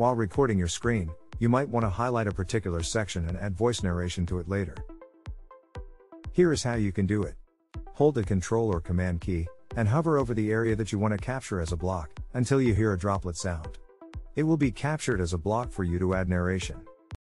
While recording your screen, you might want to highlight a particular section and add voice narration to it later. Here is how you can do it. Hold the Control or Command key, and hover over the area that you want to capture as a block, until you hear a droplet sound. It will be captured as a block for you to add narration.